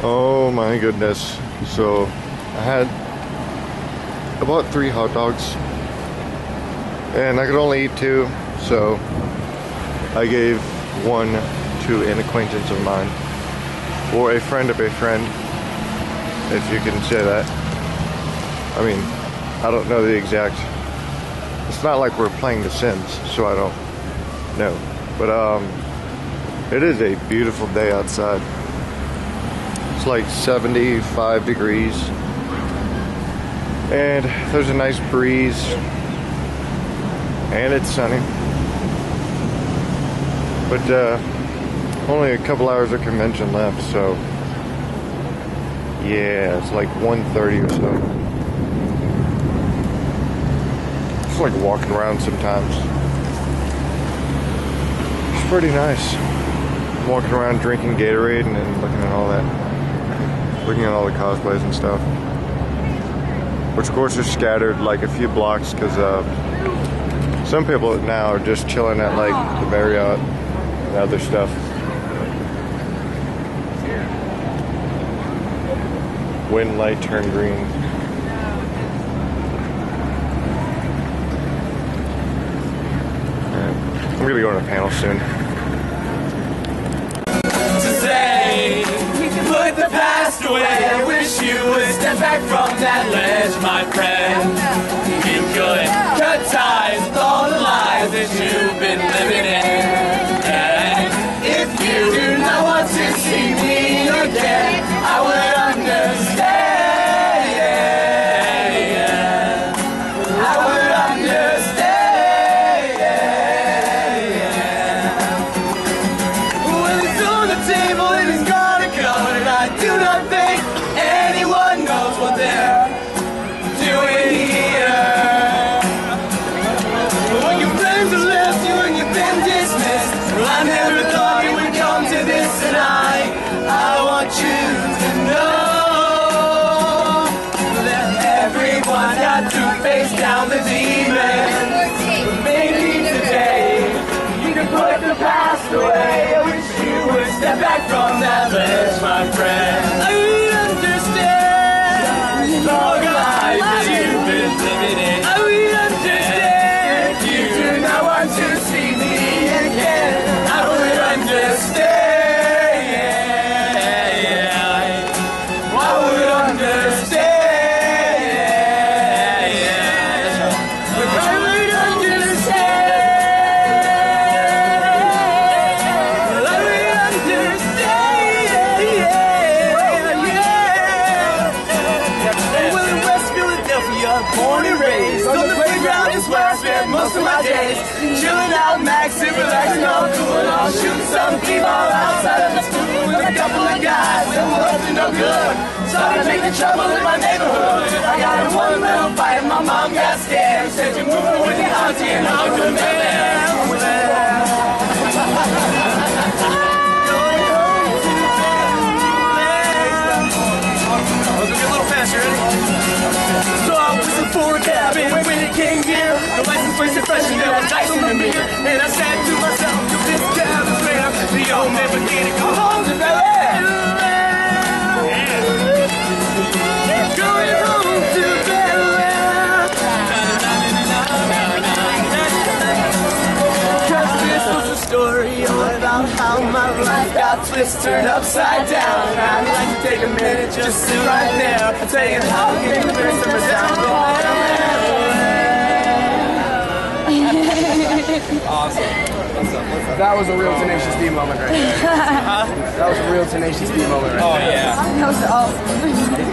Oh my goodness. So I had about three hot dogs and I could only eat two, so I gave one to an acquaintance of mine or a friend of a friend, if you can say that. I mean, I don't know the exact. It's not like we're playing The Sims, so I don't know. But um, it is a beautiful day outside. It's like 75 degrees. And there's a nice breeze. And it's sunny. But uh, only a couple hours of convention left, so yeah, it's like 1.30 or so. It's like walking around sometimes. It's pretty nice. Walking around drinking Gatorade and looking at all that looking at all the cosplays and stuff. Which of course are scattered like a few blocks because uh, some people now are just chilling at like the Marriott and other stuff. Wind light turn green. I'm gonna be going to panel soon. Away. I wish you would step back from that ledge, my friend. You could cut ties with all the lies that you've down the demons. Maybe today you can put the past away. I wish you would step back from that ledge, my friend. Born and raised on the playground is where I spend most of my days. Chilling out, maxing, relaxing, all cool, and all shooting some b-ball outside of the school with a couple of guys that were up to no good. Started making trouble in my neighborhood. I got in one little fight, and my mom got scared. Said you're moving with your auntie and Uncle Man. Fresh and there was in the mirror. And I said to myself, if this cab is rare, the old man began to go home to Bel Air. Going home to Bel Air. Cause this was a story all about how my life got twisted upside down. I'd like to take a minute, just sit right there and tell you how I get the best of myself. That was a real Tenacious D moment right there. That was a real Tenacious D moment right oh, there. That was awesome.